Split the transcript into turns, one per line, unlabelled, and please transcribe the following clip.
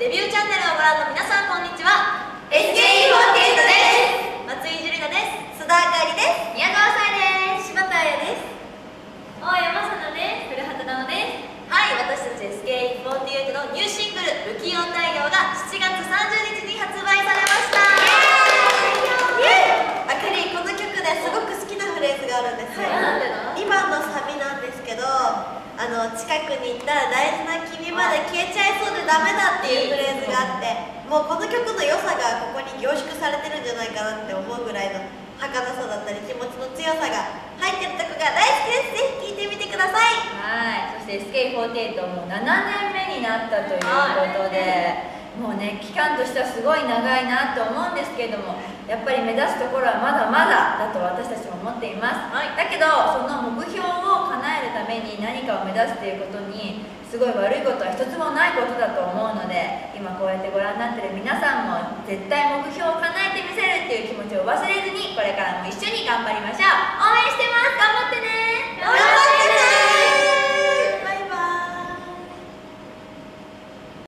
デビューチャンネルをご覧の皆さんこんにちは。
SKE48
松井樹里奈です。
須田あかりです。
宮川さえです。
柴田彩です
大山さなです古畑直です。はい私たち SKE48 のニューシングル「不器用太陽」が7月30日に発売されました。
あかりこの曲ですごく好きなフレーズがあるんですよ、
はい。なんでな
2番のサビあの近くに行ったら大事な君まで消えちゃいそうでダメだっていうフレーズがあってもうこの曲の良さがここに凝縮されてるんじゃないかなって思うぐらいの儚さだったり気持ちの強さが入ってるとこが大好きです。ぜひ聴いてみてください。
はい、そして SK48 も7年目になったということで、もうね、期間としてはすごい長いなと思うんですけれども、やっぱり目指すところはまだまだだと私たちも思っています。
はい。
だけど、そのを目指すということに、すごい悪いことは一つもないことだと思うので、今こうやってご覧になってる皆さんも絶対目標を叶えてみせるっていう気持ちを忘れず、に